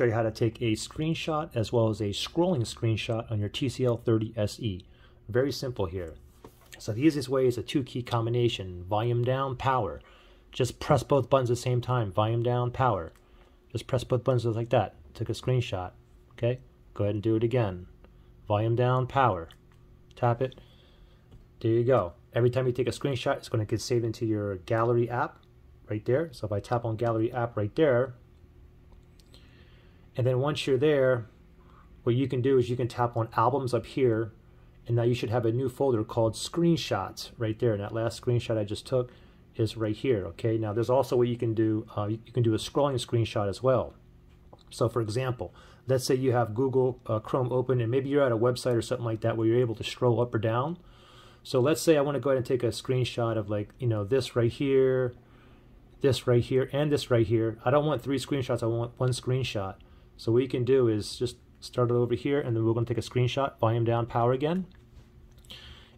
show you how to take a screenshot as well as a scrolling screenshot on your TCL 30 SE. Very simple here. So the easiest way is a two key combination, volume down, power. Just press both buttons at the same time, volume down, power. Just press both buttons like that. Took a screenshot. Okay, go ahead and do it again. Volume down, power. Tap it. There you go. Every time you take a screenshot, it's going to get saved into your gallery app right there. So if I tap on gallery app right there, and then once you're there, what you can do is you can tap on albums up here, and now you should have a new folder called screenshots right there. And that last screenshot I just took is right here, okay? Now there's also what you can do, uh, you can do a scrolling screenshot as well. So for example, let's say you have Google uh, Chrome open and maybe you're at a website or something like that where you're able to scroll up or down. So let's say I want to go ahead and take a screenshot of like, you know, this right here, this right here, and this right here. I don't want three screenshots, I want one screenshot. So what you can do is just start it over here and then we're going to take a screenshot, volume down, power again.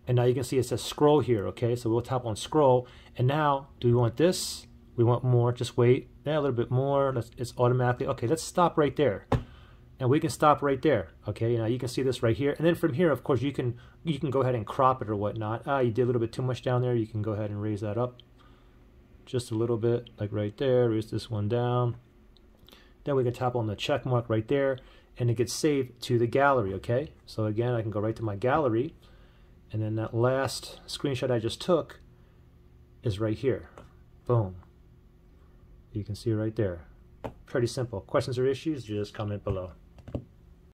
And now you can see it says scroll here, okay? So we'll tap on scroll. And now, do we want this? We want more, just wait. Yeah, a little bit more. Let's, it's automatically, okay, let's stop right there. And we can stop right there, okay? Now you can see this right here. And then from here, of course, you can you can go ahead and crop it or whatnot. Ah, you did a little bit too much down there. You can go ahead and raise that up just a little bit, like right there. Raise this one down. Then we can tap on the check mark right there and it gets saved to the gallery, okay? So again, I can go right to my gallery and then that last screenshot I just took is right here. Boom. You can see right there. Pretty simple. Questions or issues, just comment below.